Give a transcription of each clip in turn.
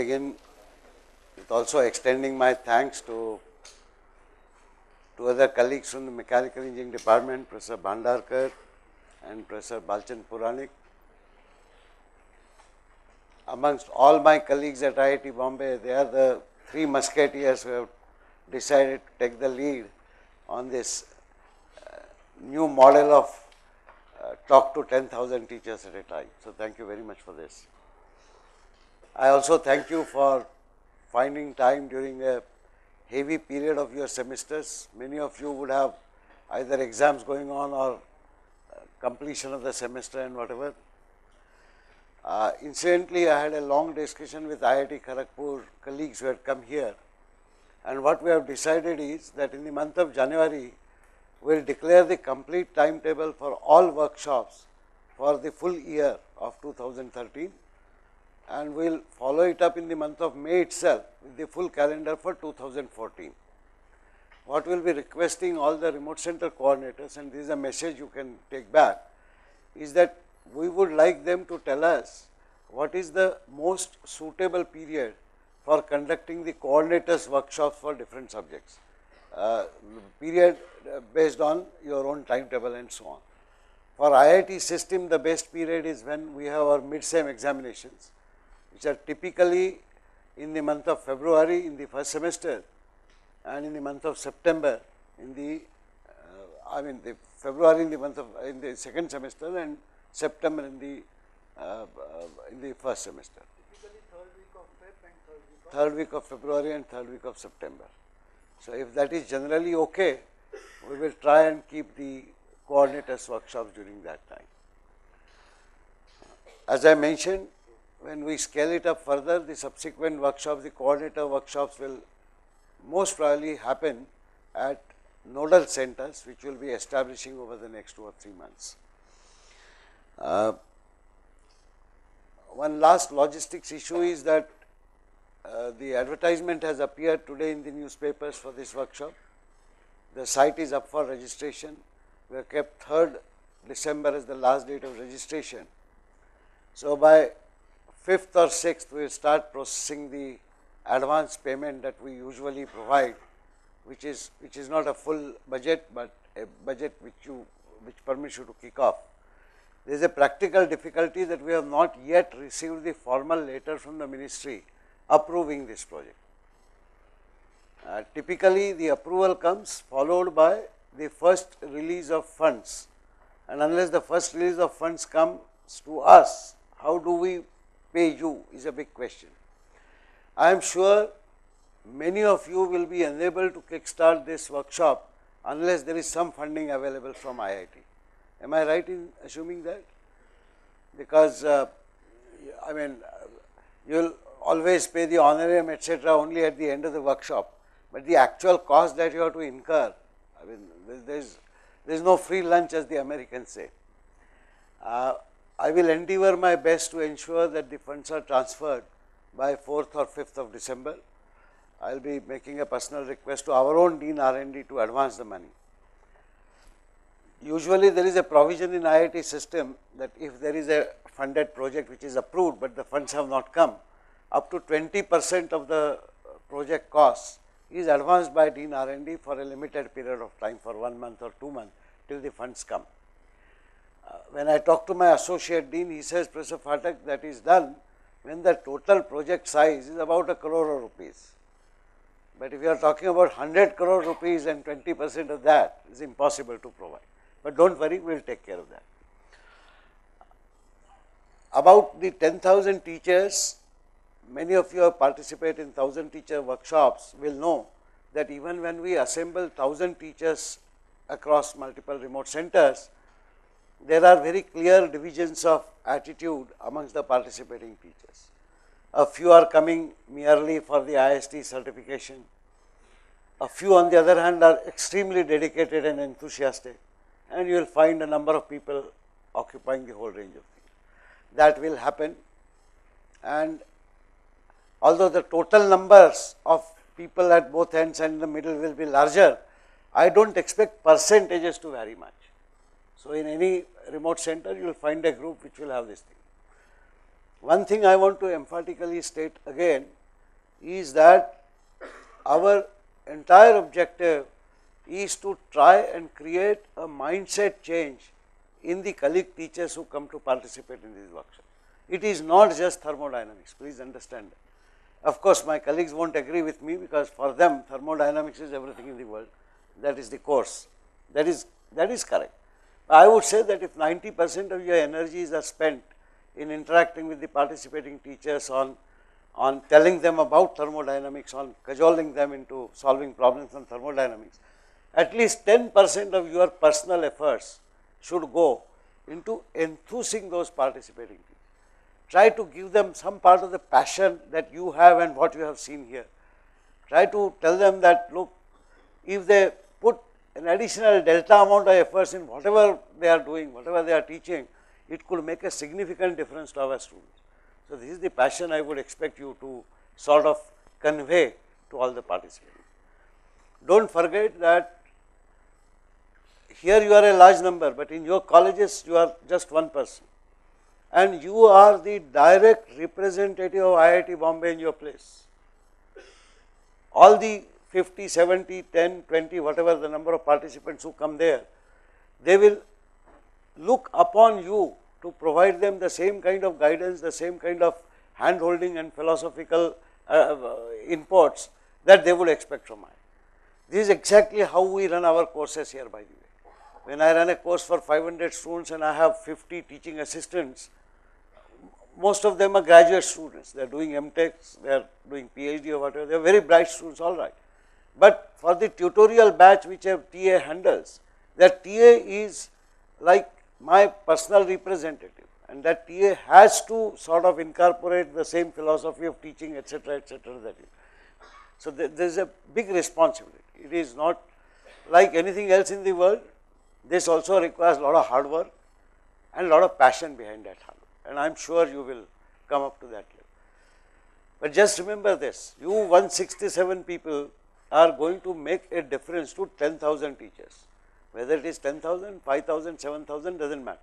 begin with also extending my thanks to two other colleagues from the mechanical engineering department, Professor Bhandarkar and Professor Bhalchandra Puranik. Amongst all my colleagues at IIT Bombay, they are the three musketeers who have decided to take the lead on this uh, new model of uh, talk to 10,000 teachers at a time. So, thank you very much for this. I also thank you for finding time during a heavy period of your semesters. Many of you would have either exams going on or uh, completion of the semester and whatever. Uh, incidentally, I had a long discussion with IIT Kharagpur colleagues who had come here and what we have decided is that in the month of January, we will declare the complete timetable for all workshops for the full year of 2013 and we will follow it up in the month of May itself with the full calendar for 2014. What we will be requesting all the remote center coordinators and this is a message you can take back is that we would like them to tell us what is the most suitable period for conducting the coordinators workshops for different subjects, uh, period uh, based on your own timetable and so on. For IIT system, the best period is when we have our mid-sem examinations, which are typically in the month of February in the first semester and in the month of September in the, uh, I mean the February in the month of, in the second semester and September in the, uh, uh in the first semester third week of February and third week of September. So, if that is generally okay, we will try and keep the coordinators workshops during that time. As I mentioned, when we scale it up further, the subsequent workshops, the coordinator workshops will most probably happen at nodal centers, which will be establishing over the next two or three months. Uh, one last logistics issue is that uh, the advertisement has appeared today in the newspapers for this workshop. The site is up for registration. We have kept 3rd December as the last date of registration. So, by 5th or 6th, we start processing the advance payment that we usually provide, which is which is not a full budget, but a budget which you which permits you to kick off. There is a practical difficulty that we have not yet received the formal letter from the ministry approving this project. Uh, typically, the approval comes followed by the first release of funds and unless the first release of funds comes to us, how do we pay you is a big question. I am sure many of you will be unable to kickstart this workshop unless there is some funding available from IIT. Am I right in assuming that? Because uh, I mean, you will always pay the honorarium etc., only at the end of the workshop, but the actual cost that you have to incur, I mean there is there is no free lunch as the Americans say. Uh, I will endeavor my best to ensure that the funds are transferred by 4th or 5th of December. I will be making a personal request to our own Dean R&D to advance the money. Usually there is a provision in IIT system that if there is a funded project which is approved, but the funds have not come, up to 20 percent of the project costs is advanced by Dean R&D for a limited period of time for one month or two months till the funds come. When I talk to my associate dean, he says, Professor Phatak, that is done when the total project size is about a crore rupees. But if you are talking about 100 crore rupees and 20 percent of that is impossible to provide. But do not worry, we will take care of that. About the 10,000 teachers, many of you have participated in 1000 teacher workshops will know that even when we assemble 1000 teachers across multiple remote centers, there are very clear divisions of attitude amongst the participating teachers. A few are coming merely for the IST certification. A few on the other hand are extremely dedicated and enthusiastic and you will find a number of people occupying the whole range of things. That will happen and although the total numbers of people at both ends and in the middle will be larger, I do not expect percentages to vary much. So, in any remote center you will find a group which will have this thing. one thing I want to emphatically state again is that our entire objective is to try and create a mindset change in the colleague teachers who come to participate in these workshops. It is not just thermodynamics, please understand that. Of course, my colleagues won't agree with me because for them thermodynamics is everything in the world, that is the course, that is, that is correct. I would say that if 90 percent of your energies are spent in interacting with the participating teachers on, on telling them about thermodynamics, on cajoling them into solving problems on thermodynamics, at least 10 percent of your personal efforts should go into enthusing those participating teachers. Try to give them some part of the passion that you have and what you have seen here. Try to tell them that look, if they an additional delta amount of efforts in whatever they are doing, whatever they are teaching, it could make a significant difference to our students. So, this is the passion I would expect you to sort of convey to all the participants. Do not forget that here you are a large number, but in your colleges you are just one person and you are the direct representative of IIT Bombay in your place. All the 50, 70, 10, 20, whatever the number of participants who come there, they will look upon you to provide them the same kind of guidance, the same kind of hand holding and philosophical uh, uh inputs that they would expect from I. This is exactly how we run our courses here by the way. When I run a course for 500 students and I have 50 teaching assistants, most of them are graduate students, they are doing MTechs, they are doing PhD or whatever, they are very bright students, all right. But for the tutorial batch which a TA handles, that TA is like my personal representative and that TA has to sort of incorporate the same philosophy of teaching etc., etc. that is. So, there is a big responsibility. It is not like anything else in the world, this also requires a lot of hard work and a lot of passion behind that hard work and I am sure you will come up to that level. But just remember this, you 167 people are going to make a difference to 10,000 teachers, whether it is 10,000, 5,000, 7,000 does not matter.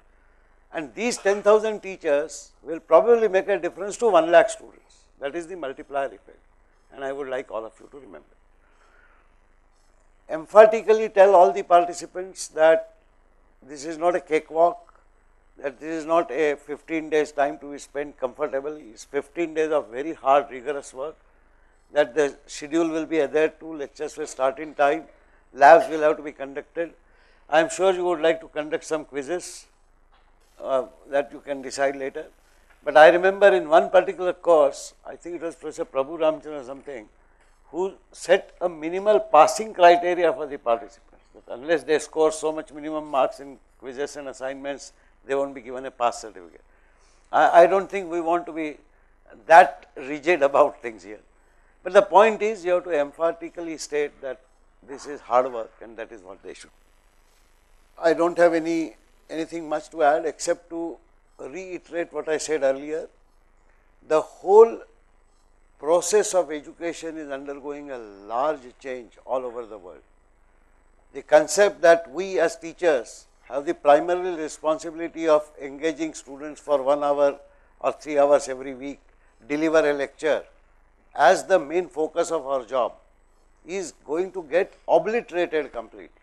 And these 10,000 teachers will probably make a difference to 1 lakh students, that is the multiplier effect. And I would like all of you to remember. Emphatically tell all the participants that this is not a cakewalk, that this is not a 15 days time to be spent comfortably, it is 15 days of very hard rigorous work that the schedule will be adhered to, lectures will start in time, labs will have to be conducted. I am sure you would like to conduct some quizzes uh, that you can decide later. But I remember in one particular course, I think it was Professor Prabhu Ramchandran or something, who set a minimal passing criteria for the participants, that unless they score so much minimum marks in quizzes and assignments, they won't be given a pass certificate. I, I don't think we want to be that rigid about things here. But the point is you have to emphatically state that this is hard work and that is what they should. I do not have any anything much to add except to reiterate what I said earlier. The whole process of education is undergoing a large change all over the world. The concept that we as teachers have the primary responsibility of engaging students for one hour or three hours every week, deliver a lecture as the main focus of our job is going to get obliterated completely.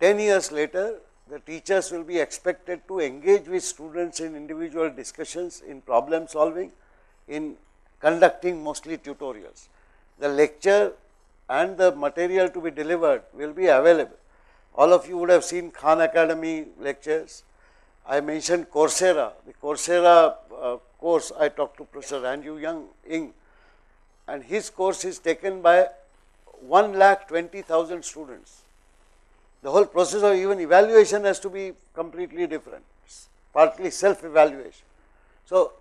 10 years later, the teachers will be expected to engage with students in individual discussions, in problem solving, in conducting mostly tutorials. The lecture and the material to be delivered will be available. All of you would have seen Khan Academy lectures. I mentioned Coursera, the Coursera uh, course I talked to Professor Andrew Young Ng and his course is taken by 1 lakh 20,000 students the whole process of even evaluation has to be completely different, partly self evaluation. So,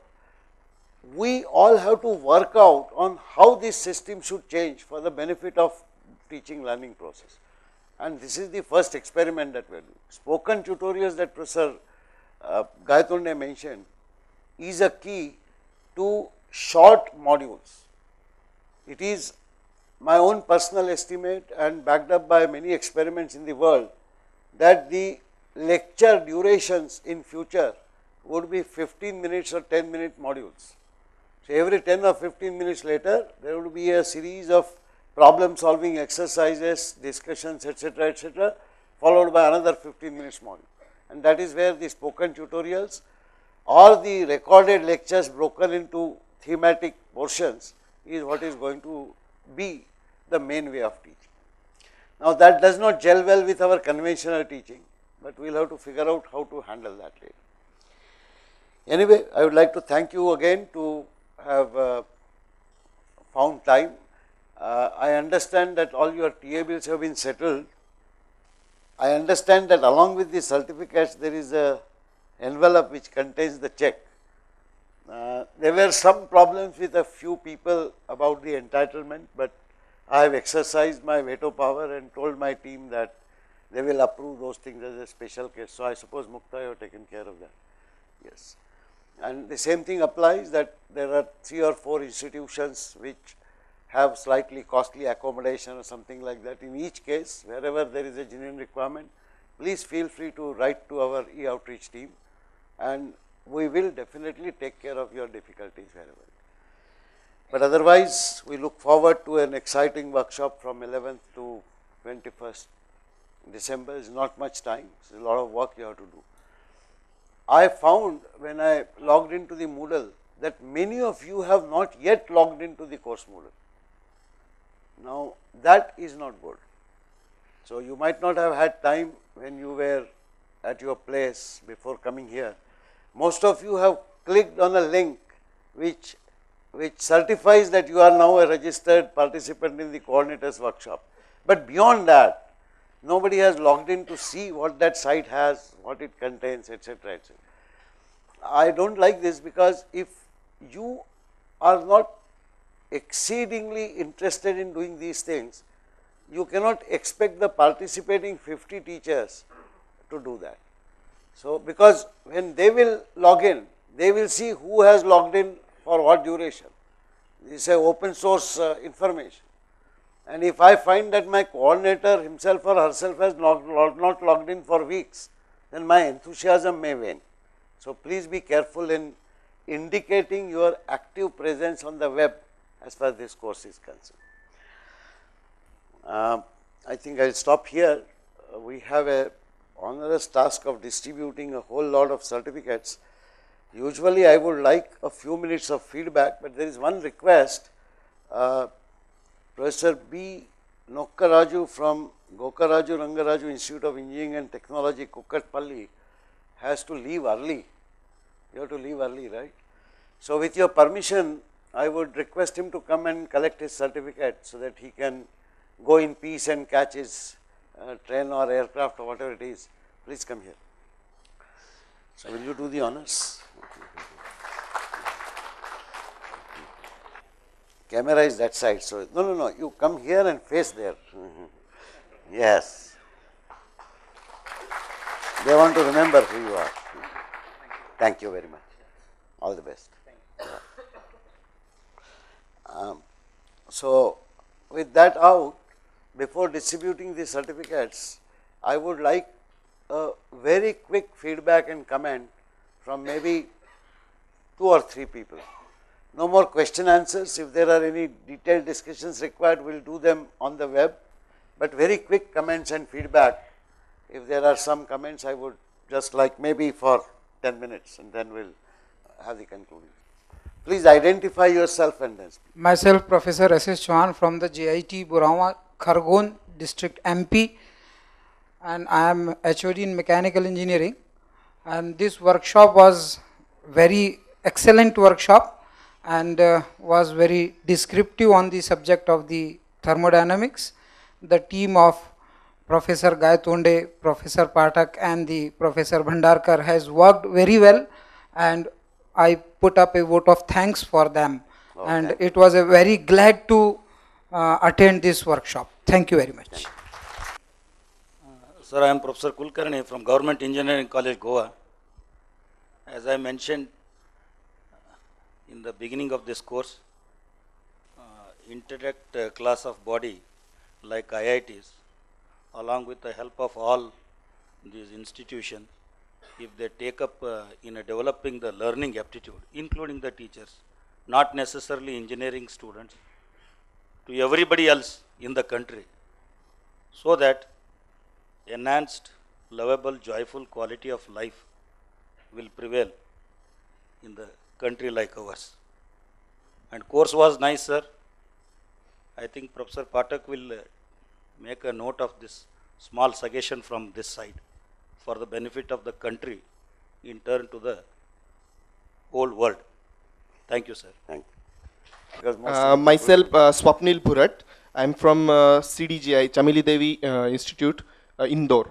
we all have to work out on how this system should change for the benefit of teaching learning process. And this is the first experiment that we are doing. Spoken tutorials that Professor uh, Gaitonde mentioned is a key to short modules. It is my own personal estimate and backed up by many experiments in the world that the lecture durations in future would be 15 minutes or 10 minute modules. So, every 10 or 15 minutes later, there would be a series of problem solving exercises, discussions, etc., etc., followed by another 15 minutes module. And that is where the spoken tutorials or the recorded lectures broken into thematic portions is what is going to be the main way of teaching. Now, that does not gel well with our conventional teaching, but we will have to figure out how to handle that later. Anyway, I would like to thank you again to have uh, found time. Uh, I understand that all your TA bills have been settled. I understand that along with the certificates, there is a envelope which contains the check. Uh, there were some problems with a few people about the entitlement, but I have exercised my veto power and told my team that they will approve those things as a special case. So, I suppose Mukta you have taken care of that. Yes. And the same thing applies that there are three or four institutions which have slightly costly accommodation or something like that. In each case, wherever there is a genuine requirement, please feel free to write to our e-outreach team and we will definitely take care of your difficulties very well. But otherwise, we look forward to an exciting workshop from 11th to 21st December. Is not much time, it's a lot of work you have to do. I found when I logged into the Moodle that many of you have not yet logged into the course Moodle. Now, that is not good. So, you might not have had time when you were at your place before coming here. Most of you have clicked on a link which, which certifies that you are now a registered participant in the coordinators workshop. But beyond that, nobody has logged in to see what that site has, what it contains, etc., etc. I do not like this because if you are not exceedingly interested in doing these things, you cannot expect the participating 50 teachers to do that. So, because when they will log in, they will see who has logged in for what duration. This is open source uh, information. And if I find that my coordinator himself or herself has not, not logged in for weeks, then my enthusiasm may wane. So, please be careful in indicating your active presence on the web as far as this course is concerned. Uh, I think I will stop here. Uh, we have a onerous task of distributing a whole lot of certificates. Usually, I would like a few minutes of feedback, but there is one request. Uh, Professor B. Nokkaraju from Gokaraju Rangaraju Institute of Engineering and Technology, Kukatpalli has to leave early. You have to leave early, right? So, with your permission, I would request him to come and collect his certificate so that he can go in peace and catch his uh, train or aircraft or whatever it is. Please come here. So, will you do the honors? Camera is that side. So, no, no, no, you come here and face there. yes. They want to remember who you are. Thank you very much. All the best. Um, so, with that out, before distributing the certificates, I would like a very quick feedback and comment from maybe two or three people. No more question answers. If there are any detailed discussions required, we will do them on the web, but very quick comments and feedback if there are some comments, I would just like maybe for 10 minutes and then we will have the conclusion. Please identify yourself and then. Myself, Professor S.S. Chauhan from the JIT Burawa, Khargone district MP and I am HOD in mechanical engineering and this workshop was very excellent workshop and uh, was very descriptive on the subject of the thermodynamics. The team of Professor Gaitonde, Professor Phatak and the Professor Bhandarkar has worked very well and I put up a vote of thanks for them Okay. and it was a very glad to uh, attend this workshop. Thank you very much. Sir, I am Professor Kulkarni from Government Engineering College, Goa. As I mentioned uh, in the beginning of this course, uh, interact uh, class of body like IITs, along with the help of all these institutions, if they take up uh, in developing the learning aptitude, including the teachers, not necessarily engineering students, to everybody else in the country, so that enhanced, lovable, joyful quality of life will prevail in the country like ours. And course was nice, sir. I think Professor Phatak will uh, make a note of this small suggestion from this side for the benefit of the country in turn to the whole world. Thank you, sir. Thank you. Because most Uh, of the myself, uh, Swapnil Bhurat. I'm from uh, CDGI, Chameli Devi uh, Institute, uh, Indore.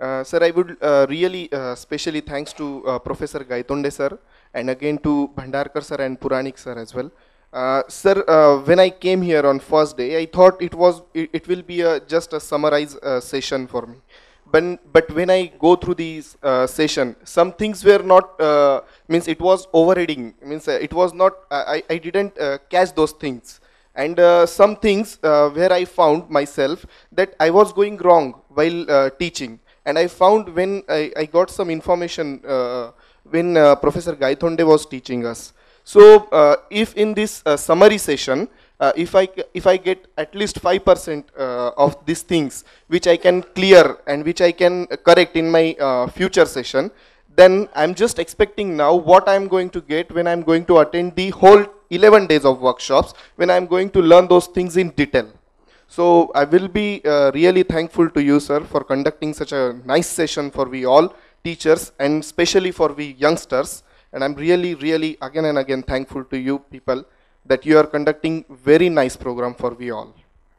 Uh, sir, I would uh, really uh, specially thanks to uh, Professor Gaitonde sir and again to Bhandarkar sir and Puranik sir as well. Uh, sir, uh, when I came here on first day, I thought it was it, it will be a, just a summarized uh, session for me. But, but when I go through this uh, session, some things were not uh, means it was overreading, Means uh, it was not. I I didn't uh, catch those things, and uh, some things uh, where I found myself that I was going wrong while uh, teaching, and I found when I, I got some information uh, when uh, Professor Gaitonde was teaching us. So uh, if in this uh, summary session, uh, if I if I get at least five percent uh, of these things which I can clear and which I can correct in my uh, future session, then I'm just expecting now what I'm going to get when I'm going to attend the whole 11 days of workshops when I'm going to learn those things in detail. So I will be uh, really thankful to you, sir, for conducting such a nice session for we all teachers and especially for we youngsters. And I'm really, really again and again thankful to you people that you are conducting very nice program for we all.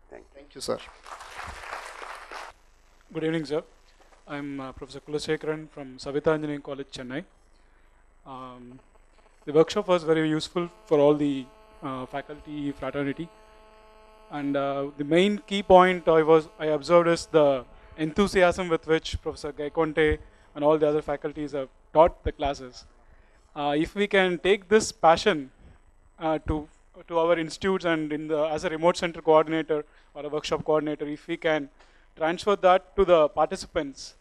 Thank you. Thank you, sir. Good evening, sir. I'm uh, Professor Kulasekaran from Saveetha Engineering College, Chennai. Um, the workshop was very useful for all the uh, faculty fraternity, and uh, the main key point I was I observed is the enthusiasm with which Professor Gaitonde and all the other faculties have taught the classes. Uh, if we can take this passion uh, to to our institutes and in the as a remote center coordinator or a workshop coordinator, if we can transfer that to the participants,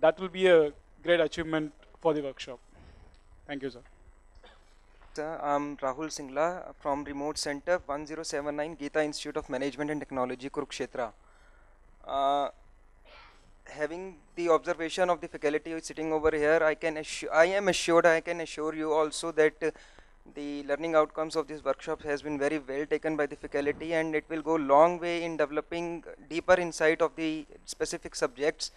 that will be a great achievement for the workshop. Thank you, sir. Sir, I'm Rahul Singla from Remote Center 1079 Geeta Institute of Management and Technology, Kurukshetra. Uh, having the observation of the faculty sitting over here, I can I am assured, I can assure you also that uh, the learning outcomes of this workshop has been very well taken by the faculty and it will go long way in developing deeper insight of the specific subjects.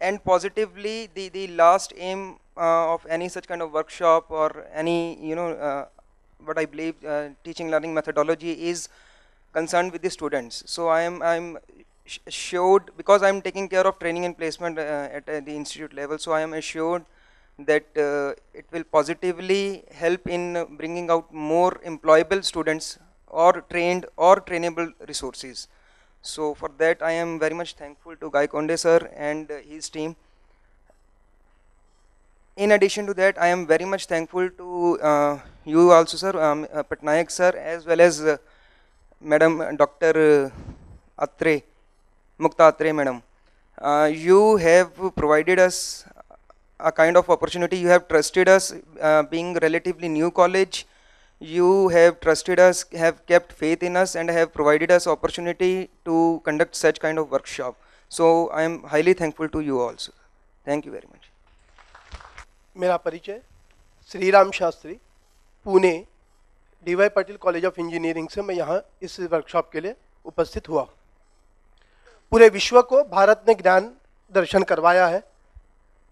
And positively the the last aim uh, of any such kind of workshop or any you know uh, what i believe uh, teaching learning methodology is concerned with the students. So i am i'm assured because i'm taking care of training and placement uh, at the institute level so i am assured that uh, it will positively help in bringing out more employable students or trained or trainable resources so for that, I am very much thankful to Gaitonde sir and uh, his team. In addition to that, I am very much thankful to uh, you also, sir, um, uh, Patnaik sir, as well as uh, Madam uh, Dr. Atre, Mukta Atre, Madam. You have provided us a kind of opportunity. You have trusted us, uh, being relatively new college you have trusted us have kept faith in us and have provided us opportunity to conduct such kind of workshop so i am highly thankful to you also thank you very much मेरा परिचय Shri Ram Shastri Pune D Y Patil college of engineering से मैं यहाँ इस workshop के लिए उपस्थित हुआ पूरे विश्व को भारत ने ज्ञान दर्शन करवाया है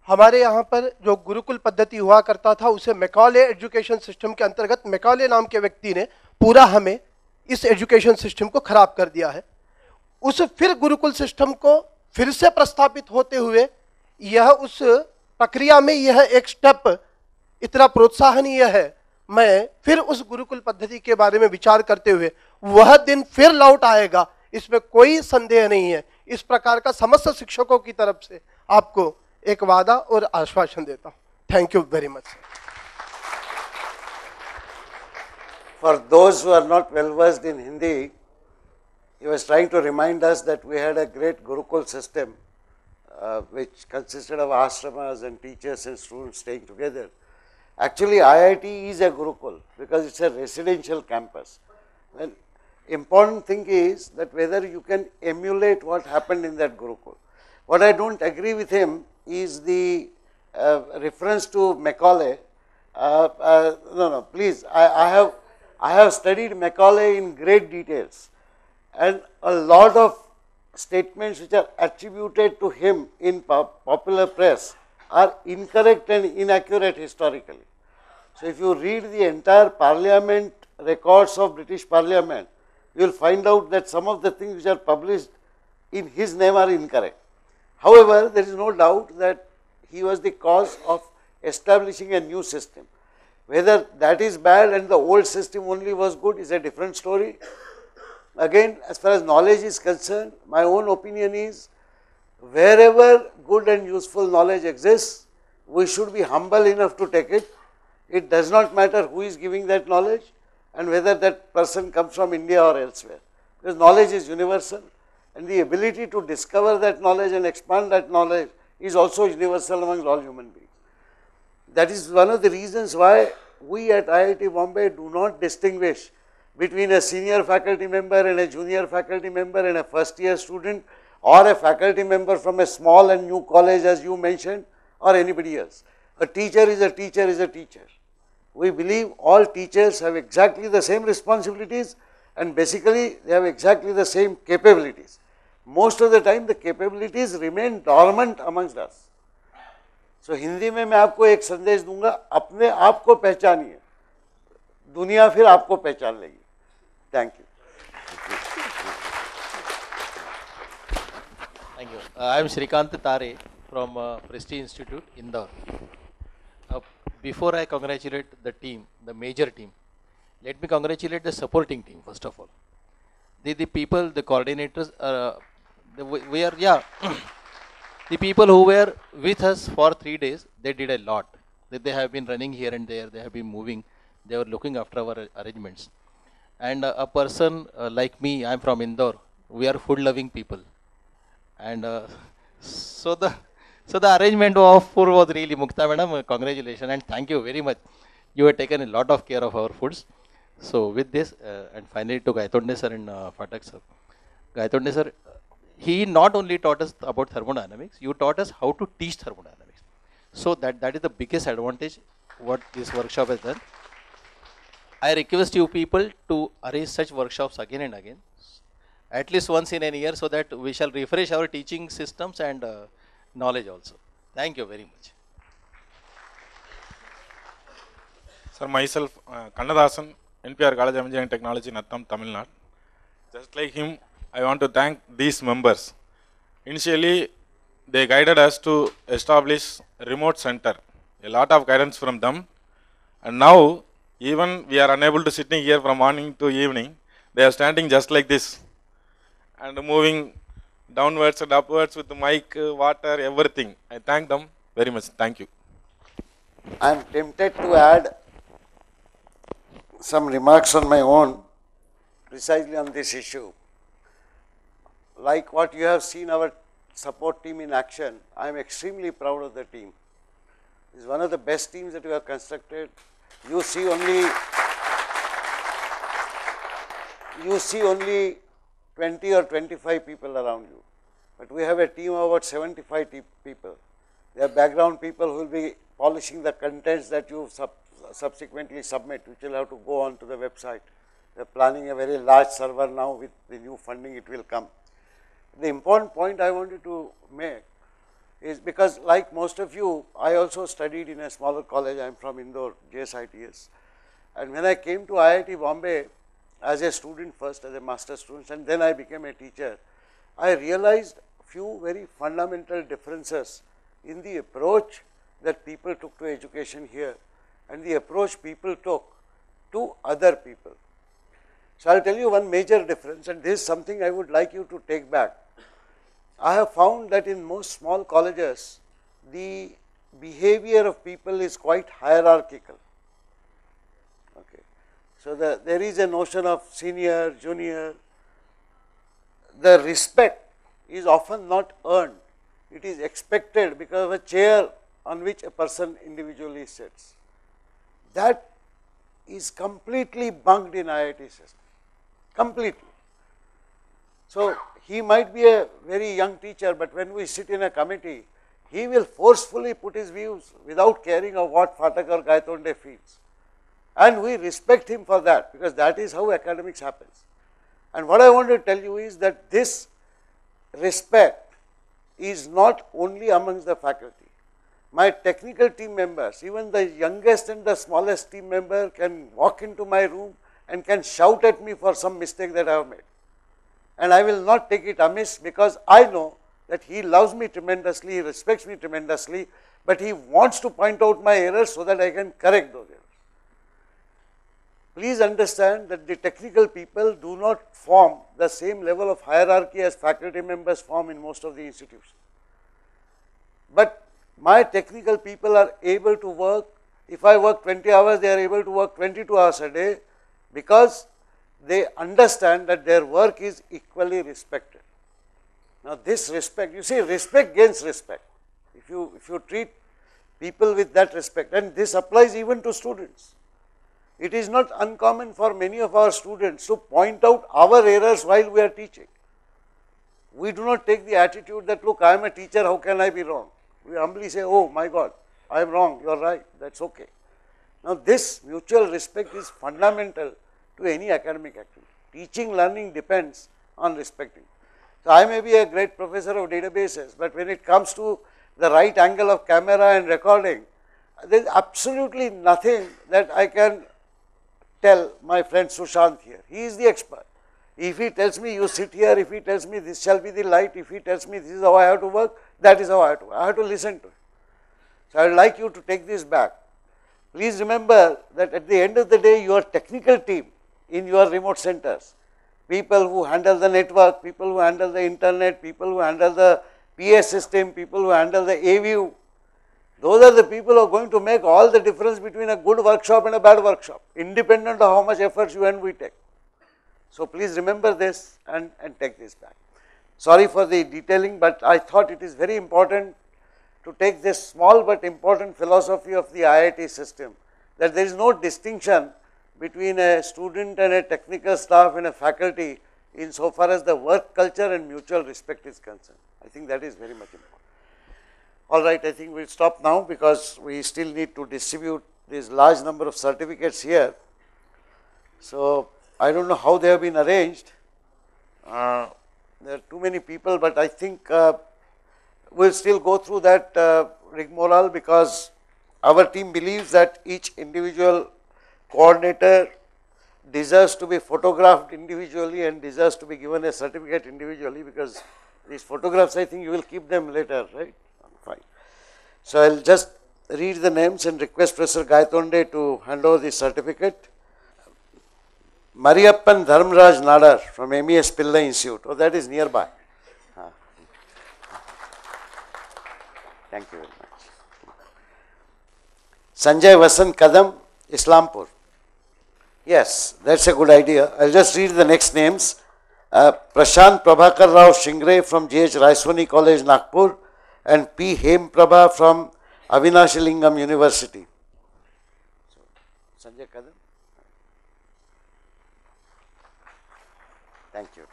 हमारे यहाँ पर जो गुरुकुल पद्धति हुआ करता था, उसे मैकॉले एजुकेशन सिस्टम के अंतर्गत मैकॉले नाम के व्यक्ति ने पूरा हमें इस एजुकेशन सिस्टम को खराब कर दिया है। उस फिर गुरुकुल सिस्टम को फिर से प्रस्थापित होते हुए यह उस प्रक्रिया में यह एक स्टेप इतना प्रोत्साहनीय है। मैं फिर उस गुरुकुल पद्धति के बारे में विचार करते हुए वह दिन फिर लौट आएगा, इसमें कोई संदेह नहीं है। इस प्रकार का समस्त शिक्षकों की तरफ़ से आपको एक वादा और आश्वासन देता हूँ thank you very much For those who are not well versed in Hindi, he was trying to remind us that we had a great Gurukul system uh, which consisted of ashramas and teachers and students staying together. Actually, IIT is a Gurukul because it's a residential campus. And important thing is that whether you can emulate what happened in that Gurukul. What I don't agree with him is the uh, reference to Macaulay. Uh, uh, no, no, please, I, I, have, I have studied Macaulay in great details and a lot of statements which are attributed to him in pop popular press are incorrect and inaccurate historically. So, if you read the entire parliament records of British parliament, you will find out that some of the things which are published in his name are incorrect. However, there is no doubt that he was the cause of establishing a new system. Whether that is bad and the old system only was good is a different story. Again, as far as knowledge is concerned, my own opinion is wherever good and useful knowledge exists, we should be humble enough to take it. It does not matter who is giving that knowledge and whether that person comes from India or elsewhere. Because knowledge is universal and the ability to discover that knowledge and expand that knowledge is also universal among all human beings. That is one of the reasons why we at IIT Bombay do not distinguish between a senior faculty member and a junior faculty member and a first year student or a faculty member from a small and new college as you mentioned or anybody else. A teacher is a teacher is a teacher. We believe all teachers have exactly the same responsibilities and basically they have exactly the same capabilities. Most of the time the capabilities remain dormant amongst us. so, Hindi में मैं आपको एक संदेश दूँगा अपने आप को पहचानिए दुनिया फिर आपको पहचान लेगी Thank you. Thank you. Uh, I am Srikant Tare from uh, Prestige Institute, Indore. Uh, before I congratulate the team, the major team, let me congratulate the supporting team first of all. The, the people, the coordinators, uh, we are, yeah, the people who were with us for three days, they did a lot. They, they have been running here and there, they have been moving, they were looking after our arrangements and uh, a person uh, like me, I'm from Indore, we are food loving people. And uh, so the so the arrangement of food was really Mukta madam, congratulations and thank you very much. You have taken a lot of care of our foods. So with this and finally to Gaitonde sir and uh, Phatak sir. Gaitonde sir, he not only taught us about thermodynamics, you taught us how to teach thermodynamics. So that, that is the biggest advantage what this workshop has done. I request you people to arrange such workshops again and again, at least once in a year, so that we shall refresh our teaching systems and uh, knowledge also. Thank you very much. Sir, myself, uh, Kannadasan, NPR College of Engineering Technology, Nattam, Tamil Nadu. Just like him, I want to thank these members. Initially, they guided us to establish remote center. A lot of guidance from them. And now, even we are unable to sitting here from morning to evening. They are standing just like this and moving downwards and upwards with the mic, water, everything. I thank them very much. Thank you. I am tempted to add some remarks on my own precisely on this issue. Like what you have seen our support team in action, I am extremely proud of the team. It is one of the best teams that we have constructed you see only you see only 20 or 25 people around you, but we have a team of about 75 people. They are background people who will be polishing the contents that you sub subsequently submit, which will have to go on to the website. They are planning a very large server now with the new funding it will come. The important point I wanted to make is because like most of you, I also studied in a smaller college, I am from Indore, GSITS. And when I came to IIT Bombay as a student first, as a master student and then I became a teacher, I realized few very fundamental differences in the approach that people took to education here and the approach people took to other people. So, I will tell you one major difference and this is something I would like you to take back. I have found that in most small colleges, the behavior of people is quite hierarchical. Okay. So, the, there is a notion of senior, junior, the respect is often not earned, it is expected because of a chair on which a person individually sits. That is completely bunked in IIT system, completely. So, he might be a very young teacher, but when we sit in a committee, he will forcefully put his views without caring of what Phatak or Gaitonde feels. And we respect him for that because that is how academics happens. And what I want to tell you is that this respect is not only amongst the faculty. My technical team members, even the youngest and the smallest team member can walk into my room and can shout at me for some mistake that I have made. And I will not take it amiss because I know that he loves me tremendously, he respects me tremendously, but he wants to point out my errors so that I can correct those errors. Please understand that the technical people do not form the same level of hierarchy as faculty members form in most of the institutions. But my technical people are able to work, if I work 20 hours, they are able to work 22 hours a day because they understand that their work is equally respected. Now, this respect, you see respect gains respect. If you, if you treat people with that respect and this applies even to students. It is not uncommon for many of our students to point out our errors while we are teaching. We do not take the attitude that look I am a teacher how can I be wrong. We humbly say oh my God I am wrong you are right that is okay. Now this mutual respect is fundamental to any academic activity. Teaching learning depends on respecting. So I may be a great professor of databases but when it comes to the right angle of camera and recording there is absolutely nothing that I can tell my friend Sushant here. He is the expert. If he tells me you sit here, if he tells me this shall be the light, if he tells me this is how I have to work, that is how I have to work. I have to listen to it. So I would like you to take this back. Please remember that at the end of the day, your technical team in your remote centers, people who handle the network, people who handle the internet, people who handle the PA system, people who handle the AVU, those are the people who are going to make all the difference between a good workshop and a bad workshop, independent of how much effort you and we take. So please remember this and, and take this back. Sorry for the detailing, but I thought it is very important to take this small but important philosophy of the IIT system that there is no distinction between a student and a technical staff and a faculty in so far as the work culture and mutual respect is concerned. I think that is very much important. All right, I think we will stop now because we still need to distribute this large number of certificates here. So, I do not know how they have been arranged. Uh, there are too many people, but I think uh, we will still go through that uh, rigmarole because our team believes that each individual coordinator deserves to be photographed individually and deserves to be given a certificate individually because these photographs I think you will keep them later, right. Fine. So, I will just read the names and request Professor Gaitonde to hand over the certificate. Mariappan Dharmraj Nadar from MES Pillai Institute. Oh, that is nearby. Ah. Thank you very much. Sanjay Vasan Kadam, Islampur. Yes, that is a good idea. I will just read the next names. Uh, Prashant Prabhakar Rao Shingare from GH Raisoni College, Nagpur and P. Hemprabha from Avinashilingam University. So, Sanjay Kadam. Thank you.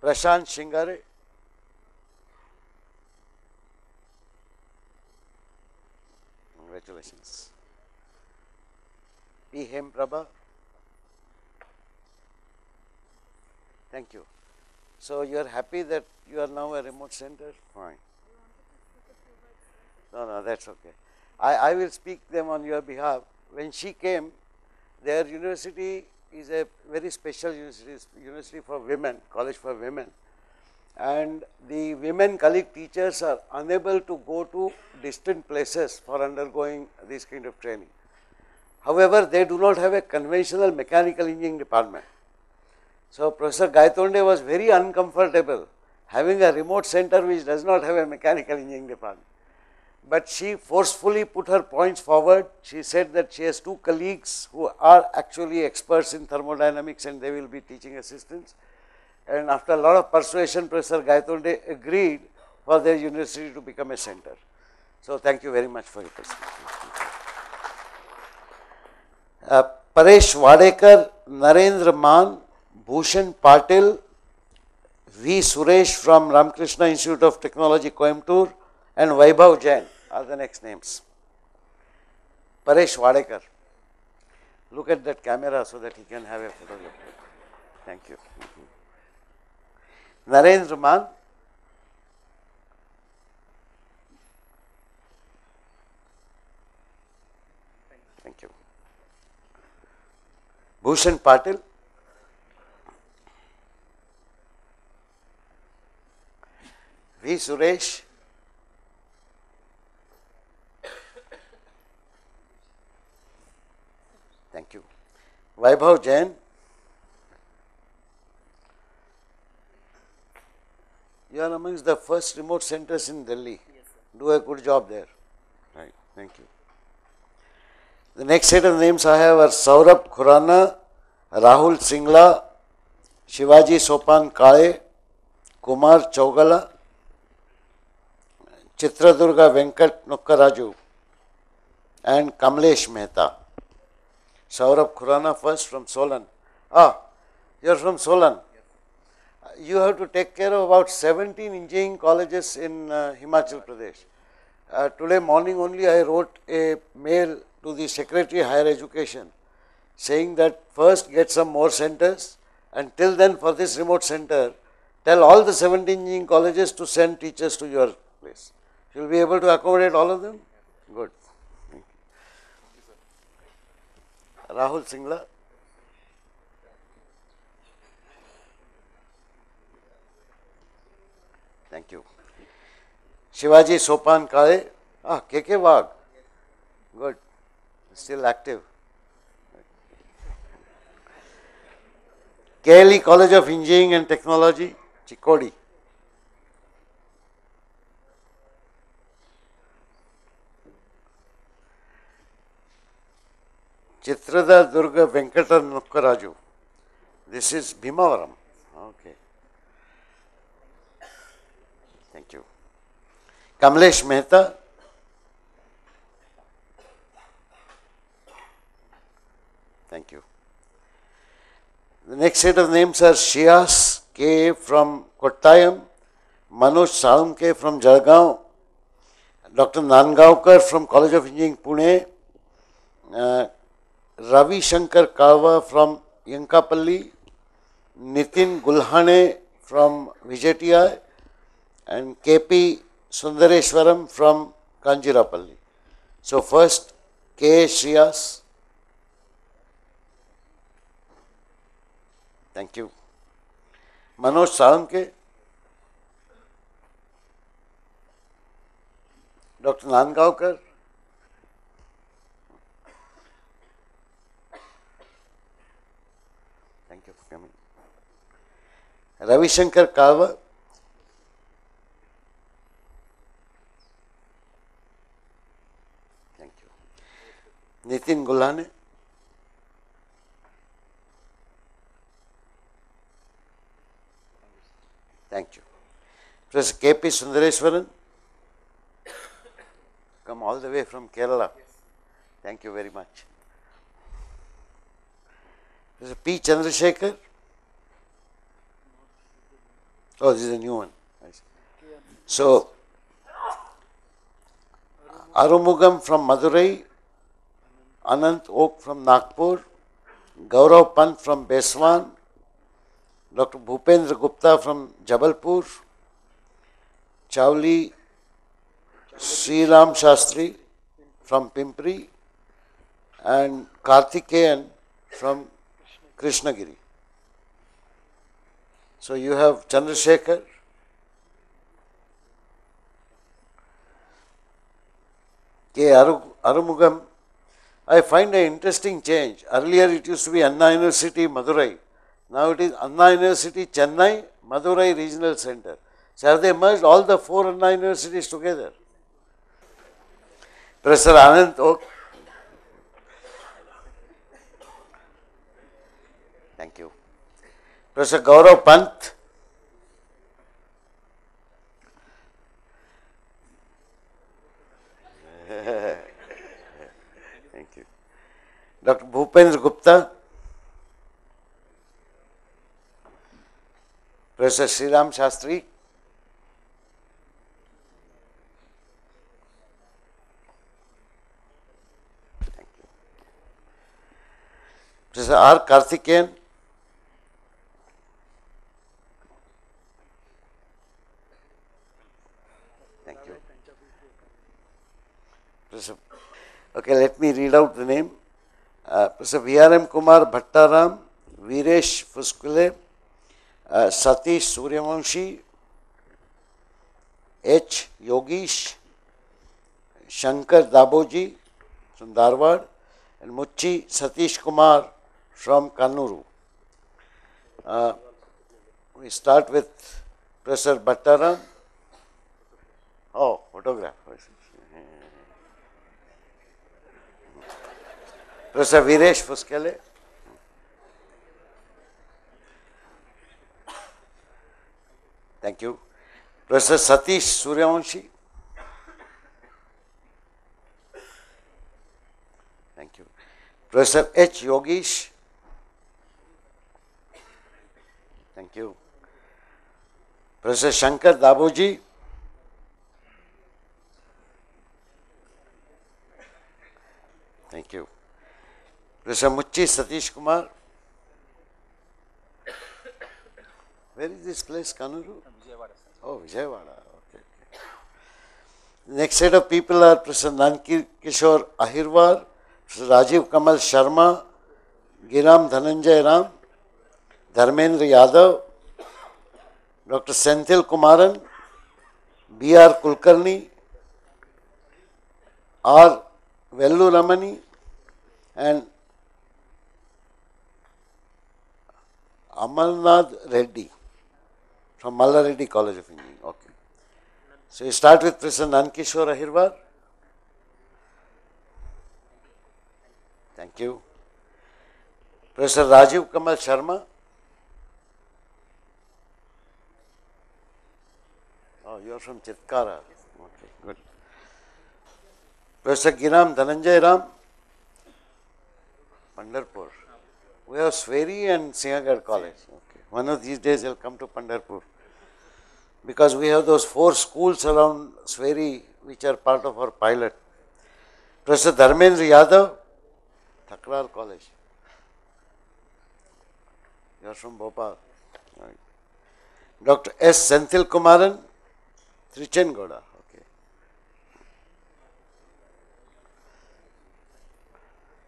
Prashant Shingare. Congratulations. P. Hemprabha. Thank you. So, you are happy that you are now a remote center? Fine. No, no, that's okay. I, I will speak them on your behalf. When she came, their university is a very special university, university for women, college for women. And the women colleague teachers are unable to go to distant places for undergoing this kind of training. However, they do not have a conventional mechanical engineering department. So, Professor Gaitonde was very uncomfortable having a remote center which does not have a mechanical engineering department. But she forcefully put her points forward. She said that she has two colleagues who are actually experts in thermodynamics and they will be teaching assistants. And after a lot of persuasion, Professor Gaitonde agreed for their university to become a center. So thank you very much for your presentation. Uh, Paresh Wadekar, Narendra Man, Bhushan Patil, V. Suresh from Ramakrishna Institute of Technology, Coimbatore, and Vaibhav Jain are the next names. Paresh Wadekar. Look at that camera so that he can have a photograph. Thank you. Narendra Man. Thank you. Bhushan Patil. V. Suresh. Thank you. Vaibhav Jain. You are amongst the first remote centers in Delhi. Do a good job there. Right. Thank you. The next set of names I have are Saurabh Khurana, Rahul Singla, Shivaji Sopan Kale, Kumar Chaugala, Chitradurga Venkat Nukkaraju, and Kamlesh Mehta. Saurabh Khurana first from Solan. Ah, you are from Solan. You have to take care of about 17 engineering colleges in uh, Himachal Pradesh. Uh, today morning only I wrote a mail to the Secretary Higher Education saying that first get some more centers and till then for this remote center tell all the 17 engineering colleges to send teachers to your place. You will be able to accommodate all of them? Good. Thank you. Rahul Singla. Thank you. Shivaji Sopan Kale. Ah, KK Wagh. Good. Still active. KLE College of Engineering and Technology, Chikodi. Chitrada Durga Venkata Nukkaraju. This is Bhimavaram. Okay. Thank you. Kamlesh Mehta. Thank you. The next set of names are Shias K from Kottayam, Manoj Salumke from Jalgaon, Dr. Nangaonkar from College of Engineering Pune, uh, Ravi Shankar Kalwa from Yankapalli, Nitin Gulhane from Vijaytiya, and KP Sundareswaran from Kanjirapalli. So first K. Shriyas. Thank you. Manoj Salamke. Dr. Nangaonkar. Thank you for coming. Ravi Shankar Kalwa. Thank you. Nitin Gulane. Thank you. Professor K.P. Sundareswaran. Come all the way from Kerala. Thank you very much. Professor P. Chandrasekhar. Oh, this is a new one. So, Arumugam from Madurai, Anant Oak from Nagpur, Gaurav Pant from Beswan, Dr. Bhupendra Gupta from Jabalpur, Chowli Sriram Shastri from Pimpri, and Karthikeyan from Krishnagiri. So you have Chandrasekhar, K. Aru- Arumugam. I find an interesting change. Earlier it used to be Anna University, Madurai. Now it is Anna University Chennai, Madurai Regional Center. So have they merged all the four Anna universities together? Professor Anand Oak. Thank you. Professor Gaurav Pant. Thank you. Dr. Bhupendra Gupta. Professor Sriram Shastri, Thank you. Professor R. Karthikeyan, Thank you. Professor, okay, let me read out the name. Uh, Professor V.R.M. Kumar Bhattaram, Viresh Fuskule, Satish Suryavanshi, H Yogish, Shankar Daboji Dharwad and Mucchi Satish Kumar from Kanuru we start with professor Bhattaram oh photographer professor Viresh Puskele Thank you. Professor Satish Suryavanshi. Thank you. Professor H. Yogish. Thank you. Professor Shankar Daboji. Thank you. Professor Muchi Satish Kumar. Where is this place, Kanuru? Oh, Vijayawada. Okay. Next set of people are Professor Nanki Kishore Ahirwar, Professor Rajiv Kamal Sharma, Giram Dhananjay Ram, Dharmendra Yadav, Dr. Senthil Kumaran, B.R. Kulkarni, R. Vellu Ramani, and Amalnath Reddy from Malla Reddy College of Engineering. Okay. So you start with Professor Nankishore Ahirwar. Thank you. Professor Rajiv Kamal Sharma. Oh, you are from Chitkara. Okay, good. Professor Giram Dhananjay Ram. Pandharpur. We have Sweri and Sinhagad College. Okay. One of these days he'll come to Pandharpur. Because we have those four schools around Sweri which are part of our pilot. Professor Dharmendra Yadav, Thakral College. You are from Bhopal. Right. Dr. S. Senthil Kumaran, Trichengoda. Okay.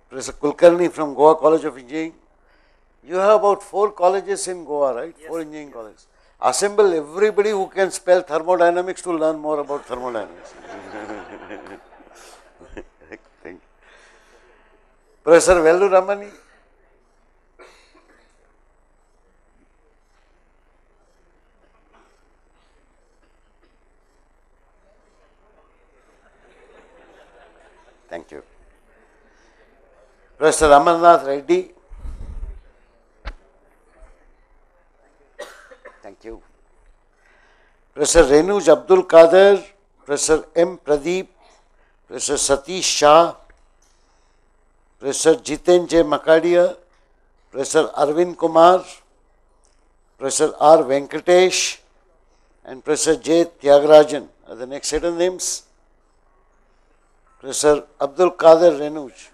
Professor Kulkarni from Goa College of Engineering. You have about four colleges in Goa, right? Four engineering colleges. Assemble everybody who can spell thermodynamics to learn more about thermodynamics. Thank you. Professor Vellu Ramani. Thank you. Professor Amarnath Reddy. Professor Renuz Abdul Kadar professor M Pradeep professor Satish Shah professor Jiten J Makadia professor Arvind Kumar professor R Venkatesh and professor J Thyagarajan the next set of names professor Abdul Kadar Renuz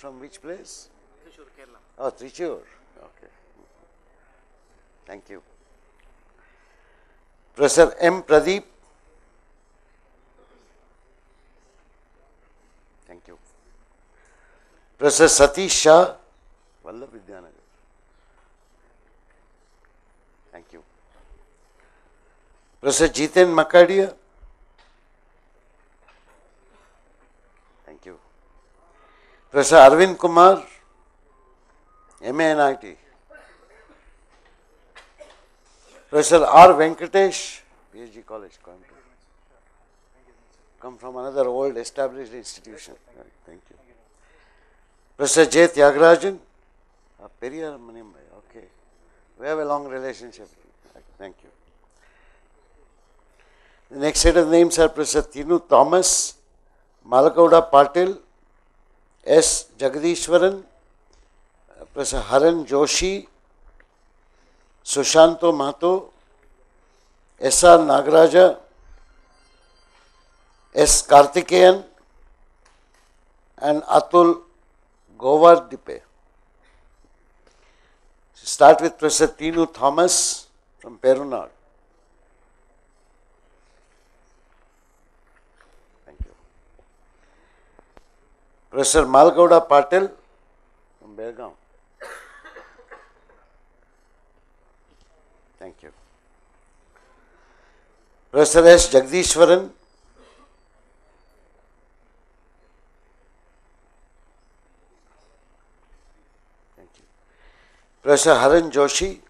from which place Trichur Kerala. Oh Trichur okay thank you Professor M. Pradeep. Thank you. Professor Satish Shah, Vallabh Vidyanagar. Thank you. Professor Jiten Makadia. Thank you. Professor Arvind Kumar, MANIT. Professor R. Venkatesh, PSG College, Coimbatore. Come from another old established institution. Right, thank you. Professor J. Tyagarajan, Periyar Maniammai, okay. We have a long relationship. Right, Thank you. The next set of names are Professor Tinu Thomas, Malakauda Patil, S. Jagadishwaran, Professor Haran Joshi, Sushanto Mahato, S R Nagaraj S Karthikeyan, and Atul Gowar दिपे start with professor Tinu Thomas from Perunad thank you professor Malagouda Patil from Belgaum Jagdishwaran. Thank you. Professor Haran Joshi.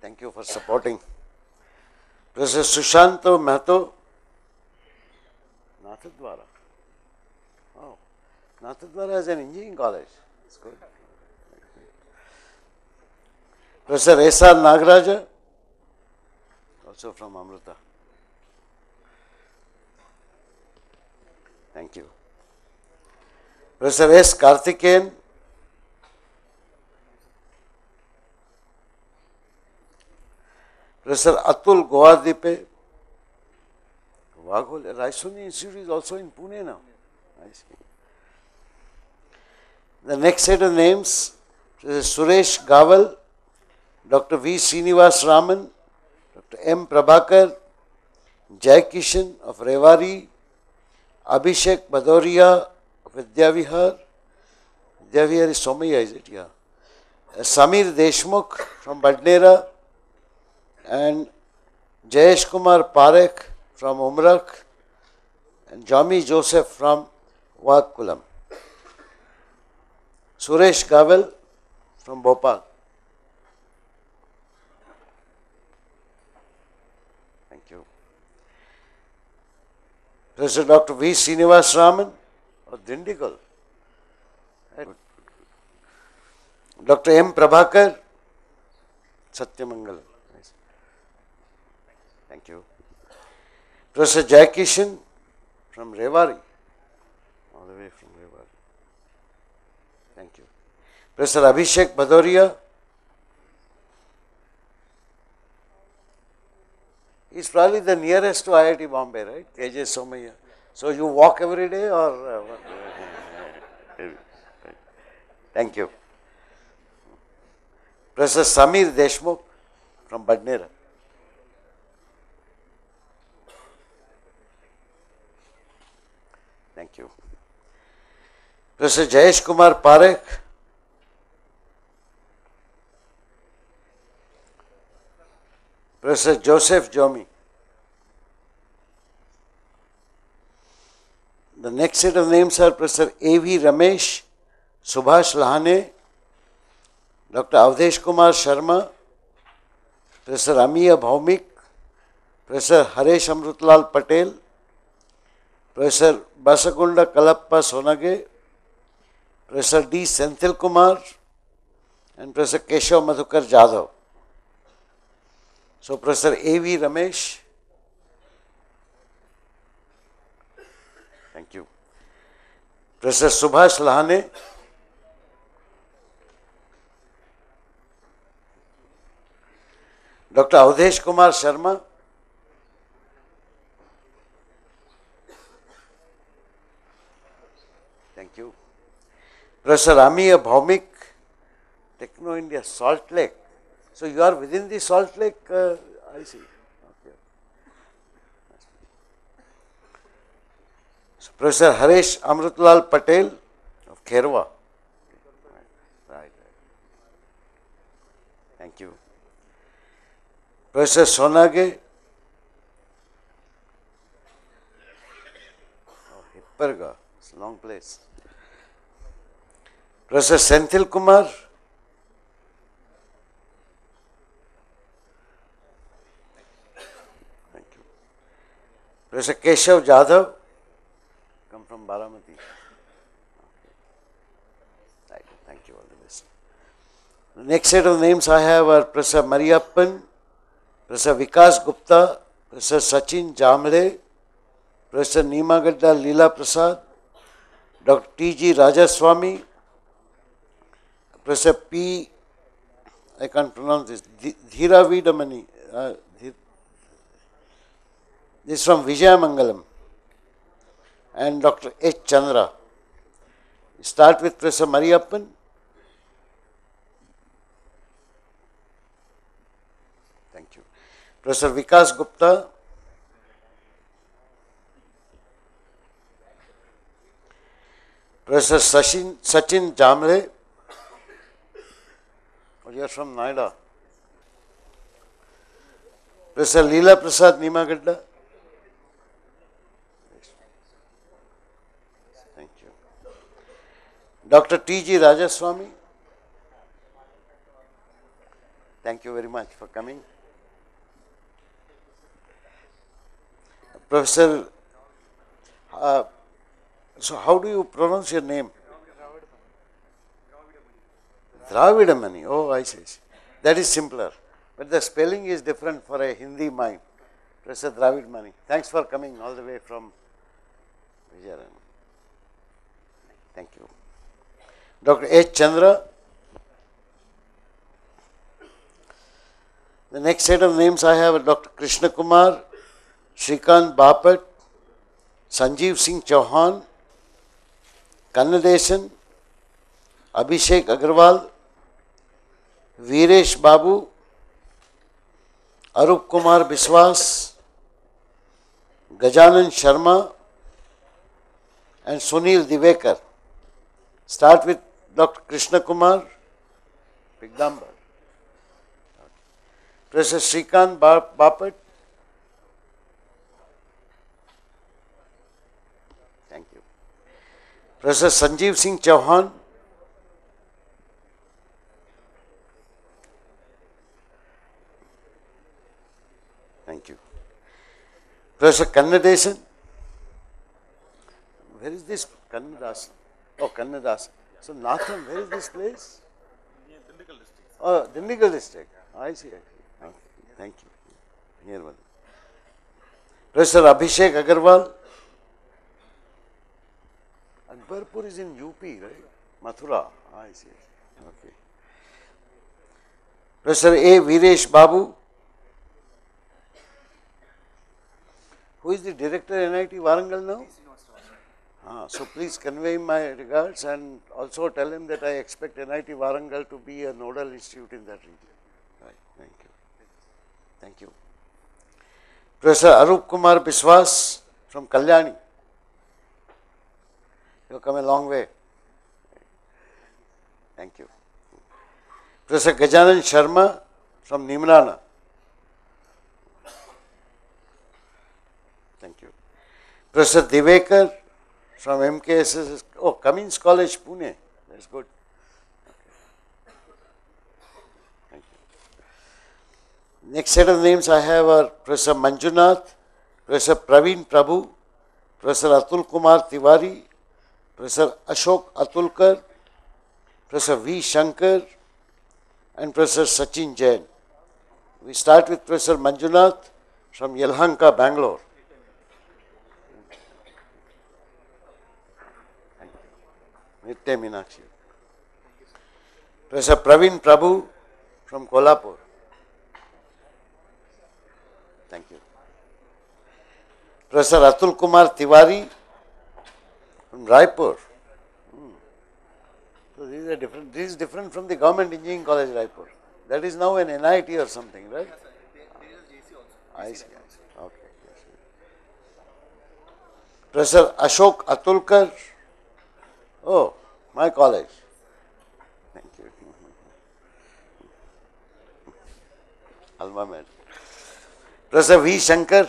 Thank you for supporting. Professor Sushanto Mahato. Nathadwara. Oh, Nathadwara is an engineering college. It's good. Professor S.R. Nagaraja, also from Amrita. Thank you. Professor S. Karthikeyan. Professor Atul Gowardipe. Wagol, Raisoni Institute is also in Pune now. The next set of names, Professor Suresh Gaval, Dr. V. Srinivas Raman, Dr. M. Prabhakar, Jai Kishan of Revari, Abhishek Badoria of Vidyavihar, Vidyavihar is Somaiya, is it? Yeah. Uh, Samir Deshmukh from Badnera and Jayesh Kumar Parekh from Umrak and Jami Joseph from Wagkulam. Suresh Gavel from Bhopal. You. Professor Dr. V. Srinivas Raman of Dindigul. Dr. M. Prabhakar, Satyamangal. Nice. Thank you. Professor Jaikishan from Revari, all the way from Revari. Thank you. Professor Abhishek Badoria. He's probably the nearest to IIT Bombay, right? KJ Somaiya. So you walk every day or uh? Thank you. Professor Samir Deshmukh from Badnera. Thank you. Professor Jayesh Kumar Parekh. Professor Joseph Jomi. The next set of names are Professor A.V. Ramesh, Subhash Lahane, Dr. Avdesh Kumar Sharma, Professor Amiya Bhaumik, Professor Haresh Amrutlal Patel, Professor Basagunda Kalappa Sonage, Professor D. Senthil Kumar, and Professor Keshav Madhukar Jadhav. So, Professor A.V. Ramesh, thank you. Professor Subhash Lahane, Dr. Avdesh Kumar Sharma, thank you. Professor Amiya Bhaumik, Techno India, Salt Lake. So you are within the Salt Lake, uh, I see. Okay. So Professor Haresh Amrutlal Patel of Kherwa. Thank you. Professor Sonage. Oh, Hipparga, it's a long place. Professor Senthil Kumar. Professor Keshav Jadhav, come from Baramati. Right. Thank you, all the best. The next set of names I have are Professor Mariappan, Professor Vikas Gupta, Professor Sachin Jamle, Professor Neemagadda Leela Prasad, Dr. T.G. Rajaswamy, Professor P. I can't pronounce this, Dhi- Dhiravidamani. Uh, this is from Vijayamangalam. And Dr. H. Chandra. Start with Professor Mariappan. Thank you. Professor Vikas Gupta. Professor Sachin, Sachin Jamre. Oh, you are from Noida. Professor Leela Prasad Nimagadda. Thank you. Dr. T.G. Rajaswamy. Thank you very much for coming. Professor, uh, so how do you pronounce your name? Dravidamani. Oh, I see. That is simpler. But the spelling is different for a Hindi mind. Professor Dravidamani, Thanks for coming all the way from Vijayaram. Thank you. Dr. H. Chandra. The next set of names I have are Dr. Krishna Kumar, Shrikant Bapat, Sanjeev Singh Chauhan, Kannadesan, Abhishek Agarwal, Viresh Babu, Arup Kumar Biswas, Gajanan Sharma, and Sunil Divekar. Start with Dr. Krishna Kumar, Pigdambar. Professor Srikant Ba- Bapat. Thank you. Professor Sanjeev Singh Chauhan. Thank you. Professor Kannadesan. Where is this Kannadasan? Oh, Kannadasan. So, Natham, where is this place? Oh, Dindigul district. I see. I see. Okay. Thank you. Here one. Professor Abhishek Agarwal. Akbarpur is in UP, right? Mathura. I see. Okay. Professor A. Viresh Babu. Who is the director NIT Warangal now? Ah, so please convey my regards and also tell him that I expect NIT Warangal to be a nodal institute in that region. Right, thank you. Thank you. Professor Arup Kumar Biswas from Kalyani. You have come a long way. Thank you. Professor Gajanan Sharma from Neemrana. Thank you. Professor Divekar from MKSS, oh, Cummins College, Pune. That's good. Thank you. Next set of names I have are Professor Manjunath, Professor Praveen Prabhu, Professor Atul Kumar Tiwari, Professor Ashok Atulkar, Professor V. Shankar, and Professor Sachin Jain. We start with Professor Manjunath from Yelhanka, Bangalore. Nitya Meenakshi. Professor Praveen Prabhu from Kolhapur. Thank you. Professor Atul Kumar Tiwari from Raipur. Hmm. So these are different. This is different from the Government Engineering College Raipur. That is now an NIT or something, right? Yes, sir. This is I see. I see. Okay. yes. Professor Ashok Atulkar. Oh, my college. Thank you. Alma mater. Professor V. Shankar.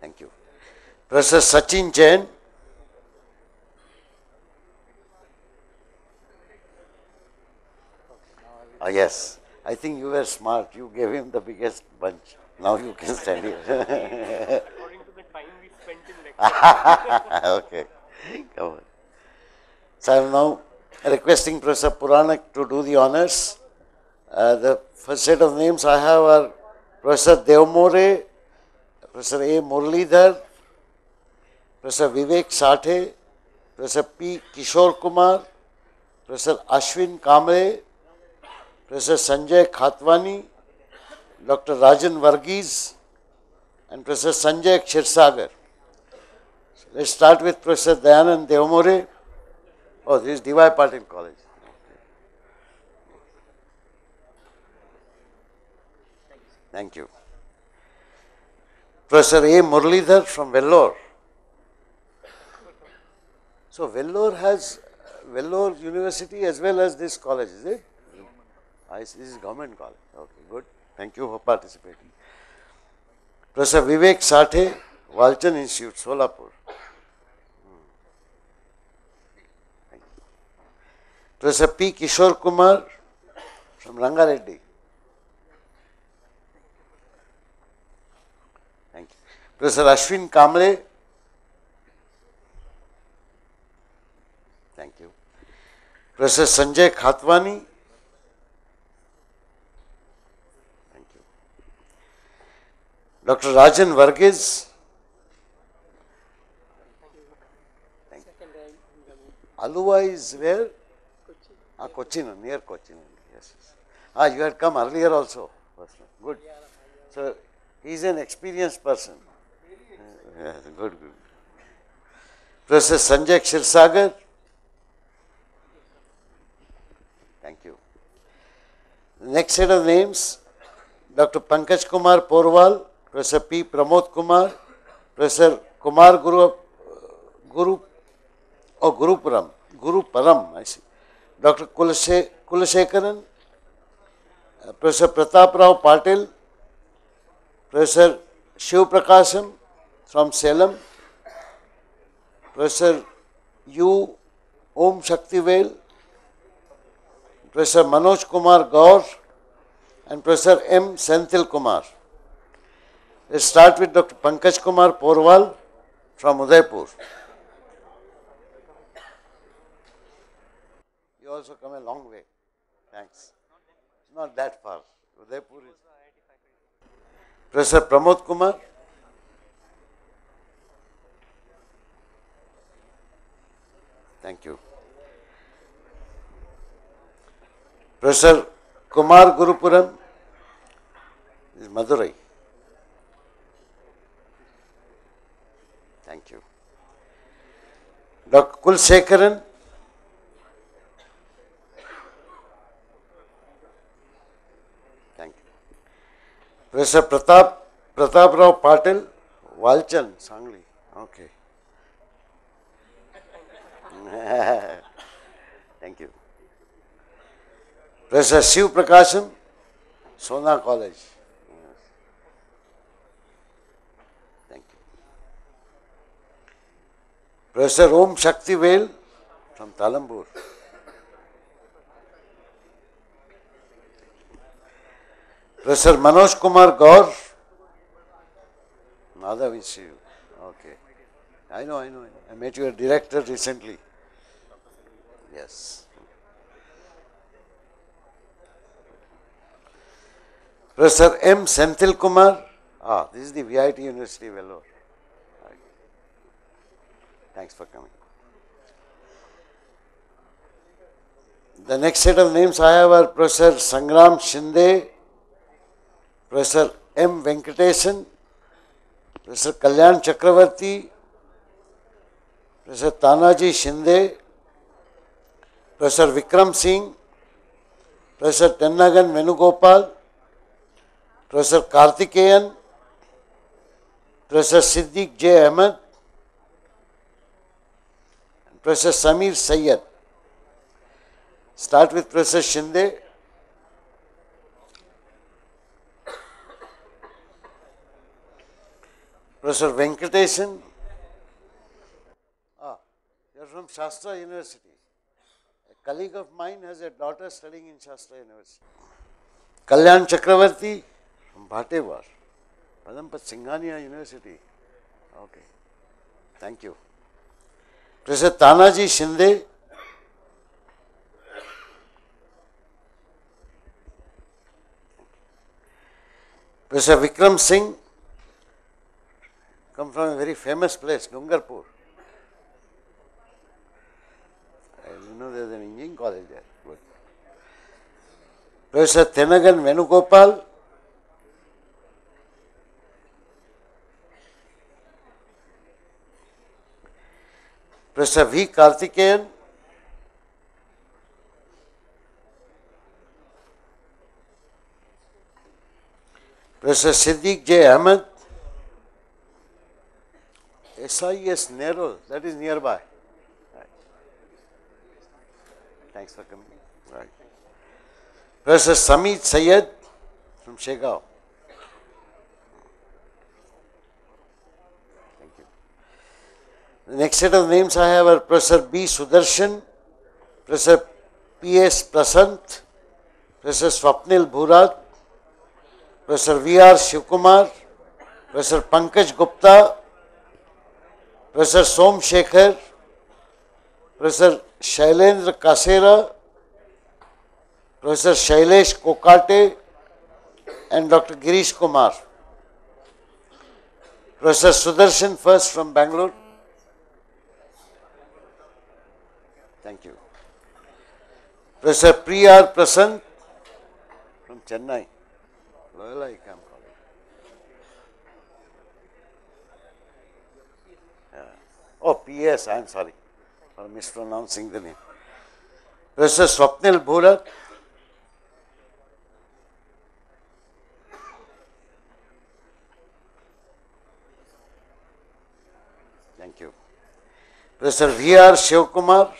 Thank you. Professor Sachin Jain. Ah, yes. I think you were smart. You gave him the biggest bunch. Now you can stand here. According to the time we spent in lecture. okay. Come on. So I am now requesting Professor Puranik to do the honors. Uh, the first set of names I have are Professor Devmore, Professor A. Muralidhar, Professor Vivek Sathe, Professor P. Kishore Kumar, Professor Ashwin Kamre, Professor Sanjay Khatwani, Dr. Rajan Varghese, and Professor Sanjay Kshirsagar. Let's start with Professor Dayanand Devmore. Oh, this is D.Y. Patil College. Thank you. Professor A. Muralidhar from Vellore. So Vellore has Vellore University as well as this college, is it? I see, this is government college. Okay, good. Thank you for participating. Professor Vivek Sathe, Walchan Institute, Solapur. Professor P. Kishore Kumar from Rangareddy. Thank you. Professor Ashwin Kamle. Thank you. Professor Sanjay Khatwani. Thank you. Dr. Rajan Varghese. Thank you. Aluva is where? Ah, Cochin, near Cochin. Yes, yes. Ah, you had come earlier also. Good. So, he is an experienced person. Yes, good, good. Professor Sanjay Kshirsagar. Thank you. Next set of names Dr. Pankaj Kumar Porwal, Professor P. Pramod Kumar, Professor Kumar Guru, Guru, oh, Gurupuram, Guru Param, I see. Dr. Kulashe, Kulasekaran, uh, Professor Pratap Rao Patil, Professor Shiv Prakasham from Salem, Professor U. Om Shaktivel, Professor Manoj Kumar Gaur, and Professor M. Senthil Kumar. Let's start with Dr. Pankaj Kumar Porwal from Udaipur. You also come a long way. Thanks. Not that far. Udaipur is. Professor Pramod Kumar. Thank you. Professor Kumar Gurupuram is Madurai. Thank you. Dr. Kulsekaran. Thank you. Professor Pratap Pratap Rao Patil, Walchan, Sangli. Okay. Thank you. Professor Shiv Prakasham, Sona College. Yes. Thank you. Professor Om Shakti Professor Manoj Kumar Gaur, Madhav Institute. Okay. I know, I know. I met your director recently. Yes. Professor M. Senthil Kumar. Ah, this is the VIT University Vellore. Thanks for coming. The next set of names I have are Professor Sangram Shinde, Professor M. Venkatesan, Professor Kalyan Chakravarti, Professor Tanaji Shinde, Professor Vikram Singh, Professor Tennagan Venugopal, Professor Karthikeyan, Professor Siddiq J. Ahmed, and Professor Samir Sayyed. Start with Professor Shinde. Professor Venkatesan. Ah, you are from Shastra University. A colleague of mine has a daughter studying in Shastra University. Kalyan Chakravarti from Bhatewar. Padampat Singhania University. Okay. Thank you. Professor Tanaji Shinde. Professor Vikram Singh, come from a very famous place, Dungarpur. You know there is an engineering college there. Good. Professor Tenagan Venugopal, Professor V. Karthikeyan, Professor Siddiq J. Ahmed, SIS Nero, that is nearby. Right. Thanks for coming. Right. Professor Samit Sayed from Shegaon. Thank you. The next set of names I have are Professor B. Sudarshan, Professor P. S. Prasant, Professor Swapnil Bhurat, Professor V. R. Shivkumar, Professor Pankaj Gupta, Professor Som Shekhar, Professor Shailendra Kasera, Professor Shailesh Kokate, and Dr. Girish Kumar. Professor Sudarshan first from Bangalore. Thank you. Professor Priyar Prasant from Chennai. Loyola ICAM College. Yeah. Oh, PS, I am sorry for mispronouncing the name. Professor Swapnil Bhurat. Thank you. Professor V.R. Shivkumar.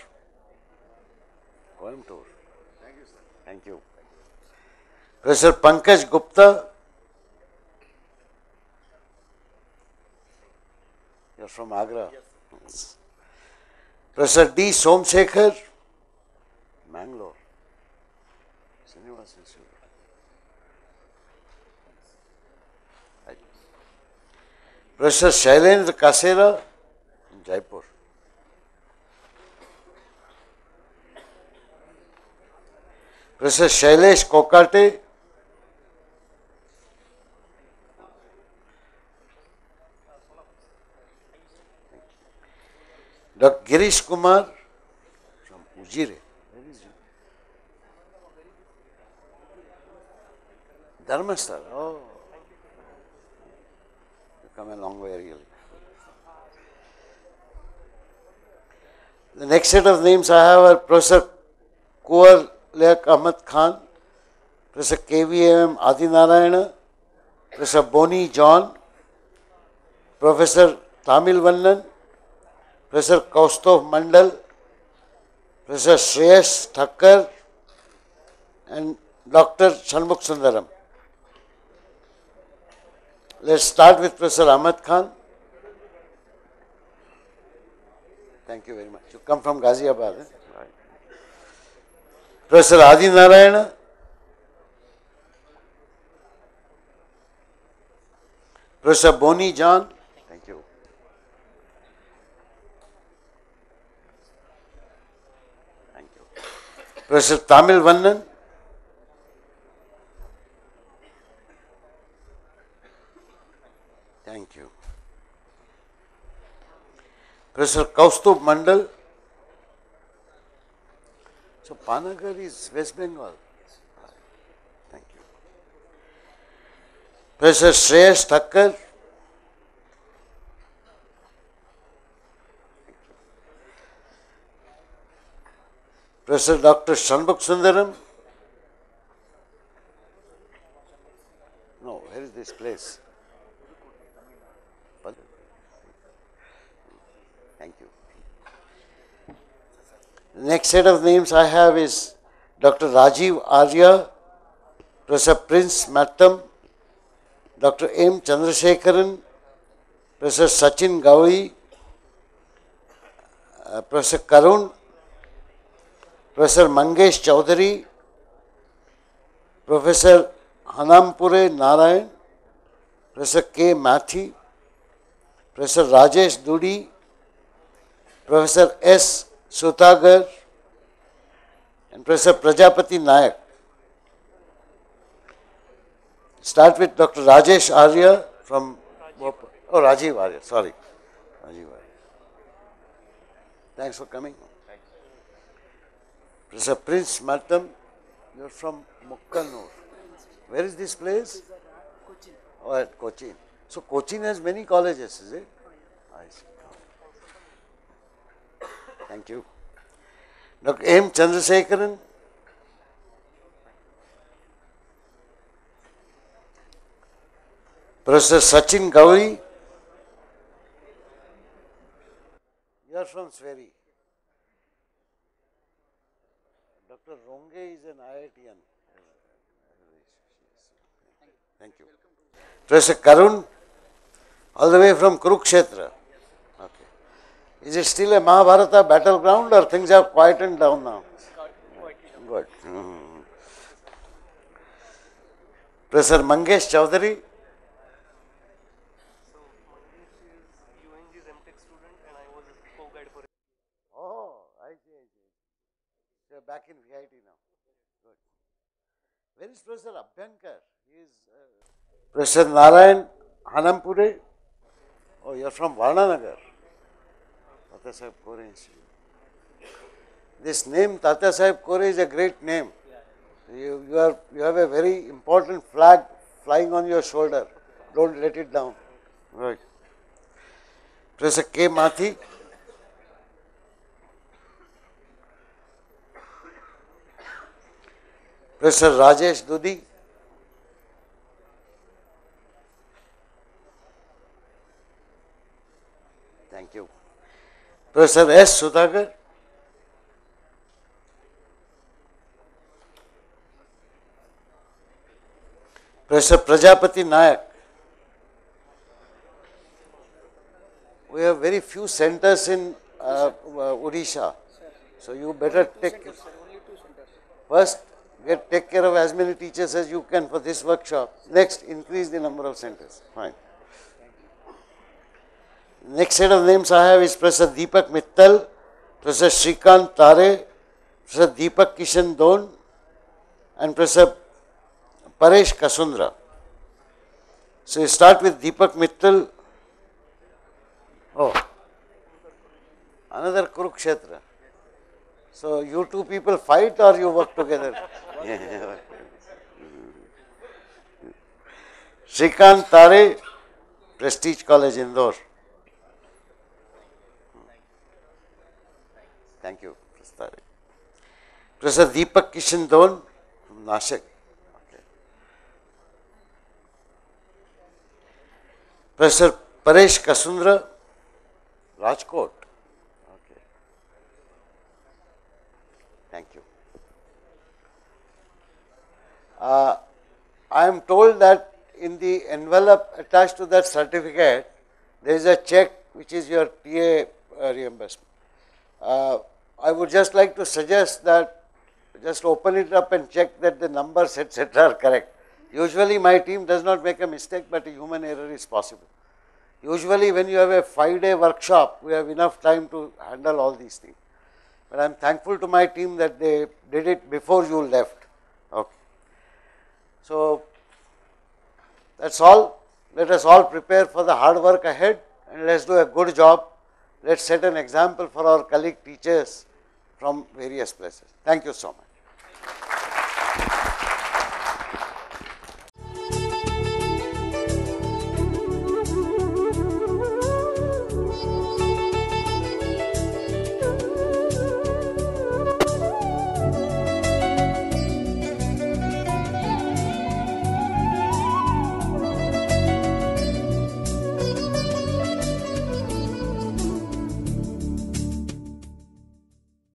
Coimbatore. Thank you, sir. Thank you. Professor Pankaj Gupta. You are from Agra. Yes. Professor D. Somsekhar. Mangalore. Professor Shailendra Kasera. Jaipur. Professor Shailesh Kokate. Dr. Girish Kumar from Ujire. Dharmasthal. Oh. You come a long way really. The next set of names I have are Professor Kuwar Liak Ahmad Khan, Professor KVM Adinarayana, Professor Boni John, Professor Tamil Vannan, professor Kaustav Mandal professor Shreyas Thakkar and doctor Shanmukha Sundaram let start with professor Ahmed Khan thank you very much you come from Ghaziabad professor Adi Narayan professor Boney John Professor Tamil Vannan. Thank you. Professor Kaustubh Mandal. So Panagarh is West Bengal. Thank you. Professor Shreyas Thakkar. Professor Dr. Shanmukh Sundaram. No, where is this place? Thank you. Next set of names I have is Dr. Rajiv Arya, Professor Prince Mattam, Dr. M. Chandrasekharan, Professor Sachin Gauri, uh, Professor Karun, Professor Mangesh Chaudhary, Professor Hanampure Narayan, Professor K. Mathi, Professor Rajesh Dudi, Professor S. Sutagar, and Professor Prajapati Nayak. Start with Dr. Rajesh Arya from, Bhopal. oh, Rajiv Arya, sorry. Rajiv Arya. Thanks for coming. Professor Prince Martam, you're from Mukkanur. Where is this place? Oh, at Cochin. So Cochin has many colleges, is it? I see. Thank you. Dr. M. Chandrasekharan. Professor Sachin Gauri. You are from SVERI. Dr. Ronge is an IITian. Thank you. Professor Karun, all the way from Kurukshetra. Okay. Is it still a Mahabharata battleground or things have quietened down now? Good. Mhm. Professor Mangesh Chaudhary, So Mangesh is UNG's MTech student and I was a co-guide for Oh, I see, I see. You are back in VIT now. Good. Where is Professor Abhyankar? He is. Uh, Professor Narayan Hanampure? Oh, you are from Warananagar. Tata Sahib Kore Institute. This name Tatyasaheb Kore is a great name. You, you, are, you have a very important flag flying on your shoulder. Don't let it down. Right. Professor K. Mathi. Professor Rajesh Dudi. Thank you. Professor S. Sudhagar. Professor Prajapati Nayak. We have very few centers in uh, uh, Odisha. So you better take first get take care of as many teachers as you can for this workshop. Next, increase the number of centers. Fine. Next set of names I have is Professor Deepak Mittal, Professor Shrikant Tare, Professor Deepak Kishan Don, and Professor Paresh Kasundra. So you start with Deepak Mittal. Oh, another Kurukshetra. So you two people fight or you work together? Shrikant Tare, Prestige College, Indore. Thank you, Professor Tare. Professor Deepak Kishan Don from Nashik. Okay. Professor Paresh Kasundra, Rajkot. Okay. Thank you. Uh, I am told that in the envelope attached to that certificate, there is a check which is your TA uh, reimbursement. Uh, I would just like to suggest that just open it up and check that the numbers etc. are correct. Usually my team does not make a mistake, but a human error is possible. Usually when you have a five day workshop, we have enough time to handle all these things. But I am thankful to my team that they did it before you left. So that's all. Let us all prepare for the hard work ahead and let's do a good job. Let's set an example for our colleague teachers from various places. Thank you so much.